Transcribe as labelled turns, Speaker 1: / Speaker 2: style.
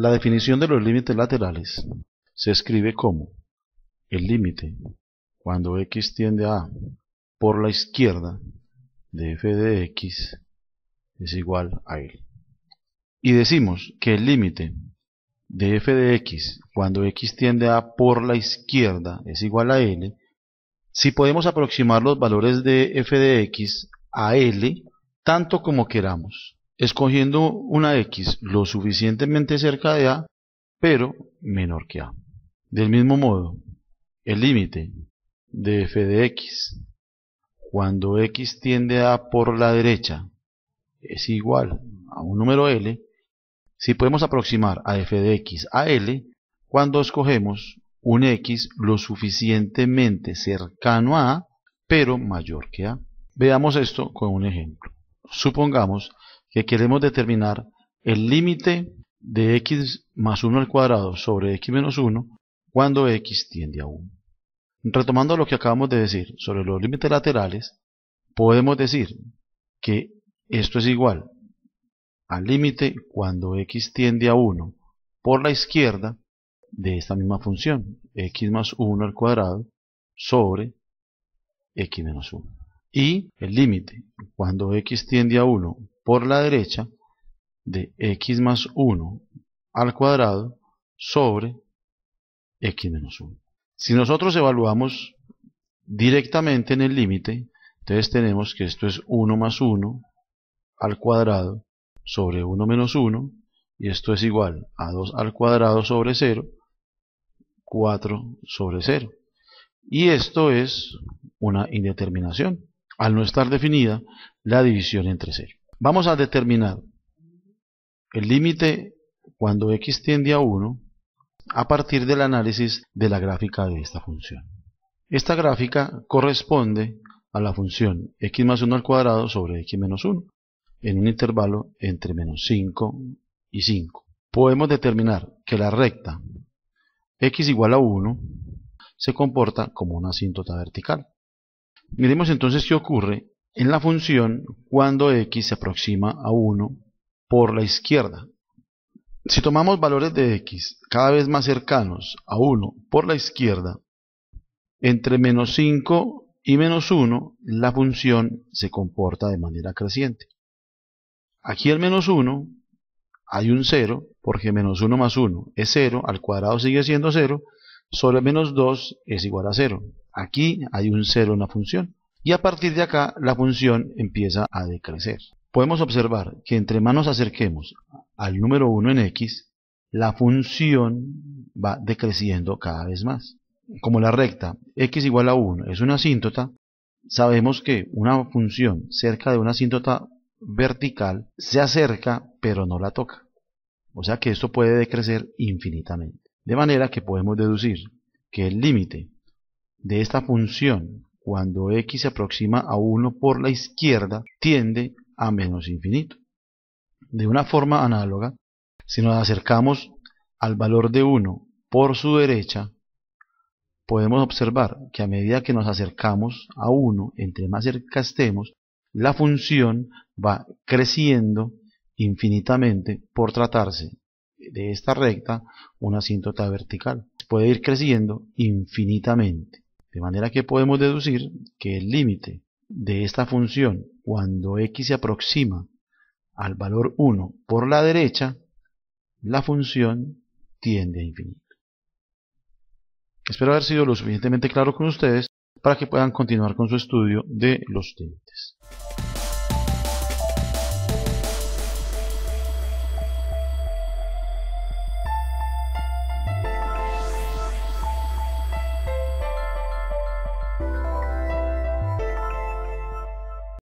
Speaker 1: La definición de los límites laterales se escribe como el límite cuando x tiende a por la izquierda de f de x es igual a L. Y decimos que el límite de f de x cuando x tiende a por la izquierda es igual a L si podemos aproximar los valores de f de x a L tanto como queramos, escogiendo una x lo suficientemente cerca de a, pero menor que a. Del mismo modo, el límite de f de x cuando x tiende a por la derecha es igual a un número L, si podemos aproximar a f de x a L cuando escogemos un x lo suficientemente cercano a a, pero mayor que a. Veamos esto con un ejemplo. Supongamos que queremos determinar el límite de x más 1 al cuadrado sobre x menos 1 cuando x tiende a 1. Retomando lo que acabamos de decir sobre los límites laterales, podemos decir que esto es igual al límite cuando x tiende a 1 por la izquierda de esta misma función, x más 1 al cuadrado sobre x menos 1. Y el límite cuando x tiende a 1 por la derecha de x más 1 al cuadrado sobre x menos 1. Si nosotros evaluamos directamente en el límite, entonces tenemos que esto es 1 más 1 al cuadrado sobre 1 menos 1, y esto es igual a 2 al cuadrado sobre 0, 4 sobre 0. Y esto es una indeterminación, al no estar definida la división entre 0. Vamos a determinar el límite cuando x tiende a 1 a partir del análisis de la gráfica de esta función. Esta gráfica corresponde a la función x más 1 al cuadrado sobre x menos 1 en un intervalo entre menos 5 y 5. Podemos determinar que la recta x igual a 1 se comporta como una asíntota vertical. Miremos entonces qué ocurre en la función cuando x se aproxima a 1 por la izquierda. Si tomamos valores de x cada vez más cercanos a 1 por la izquierda, entre menos 5 y menos 1, la función se comporta de manera creciente. Aquí el menos 1 hay un 0, porque menos 1 más 1 es 0, al cuadrado sigue siendo 0, sobre menos 2 es igual a 0. Aquí hay un 0 en la función. Y a partir de acá la función empieza a decrecer. Podemos observar que entre más nos acerquemos al número 1 en x, la función va decreciendo cada vez más. Como la recta x igual a 1 es una asíntota, sabemos que una función cerca de una asíntota vertical se acerca pero no la toca. O sea que esto puede decrecer infinitamente. De manera que podemos deducir que el límite de esta función cuando x se aproxima a 1 por la izquierda tiende a menos infinito. De una forma análoga, si nos acercamos al valor de 1 por su derecha, podemos observar que a medida que nos acercamos a 1, entre más cerca estemos, la función va creciendo infinitamente por tratarse de esta recta una asíntota vertical. Puede ir creciendo infinitamente. De manera que podemos deducir que el límite de esta función cuando x se aproxima al valor 1 por la derecha, la función tiende a infinito. Espero haber sido lo suficientemente claro con ustedes para que puedan continuar con su estudio de los límites.